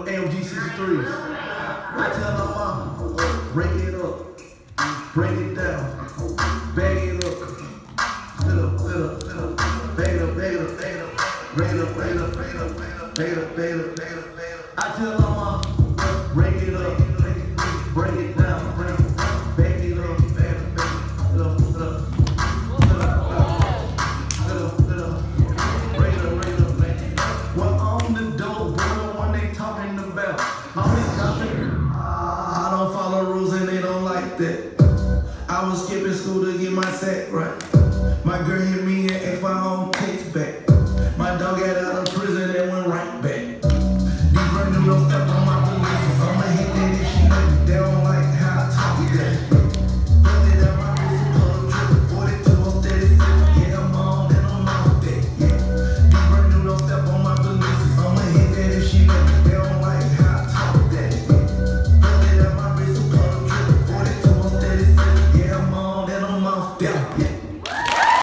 AMG 63s. I tell my mom, break it up, break it down, bag it up, fill up, fill up, up, bag it up, bag it up, bag it up, bag it up, bag it up, bag it up, bag it up, bag it up, bag it up, bag it up. I tell my I. Ah, I don't follow rules and they don't like that. I was skipping school to get my sack right. My girl hit me and ate my own case back. My dog got out of prison and went right back. These brand new